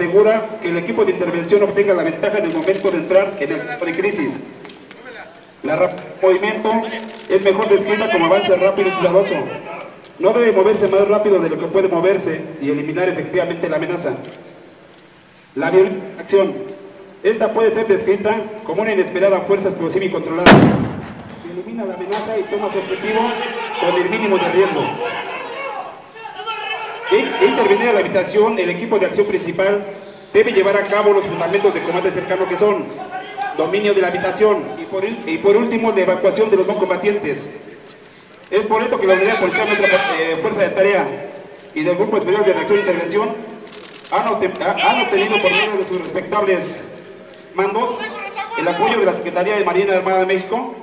asegura que el equipo de intervención obtenga la ventaja en el momento de entrar en el campo de crisis. La rápida movimiento es mejor descrita como avance rápido y cuidadoso. No debe moverse más rápido de lo que puede moverse y eliminar efectivamente la amenaza. La acción. Esta puede ser descrita como una inesperada fuerza explosiva y controlada. Elimina la amenaza y toma su objetivo con el mínimo de riesgo. E intervenir a la habitación, el equipo de acción principal debe llevar a cabo los fundamentos de combate cercano que son dominio de la habitación y por, último la evacuación de los no combatientes. Es por esto que la unidad policial, nuestra eh, fuerza de tarea y del Grupo Especial de Reacción e Intervención han, han obtenido por medio de sus respetables mandos el apoyo de la Secretaría de Marina Armada de México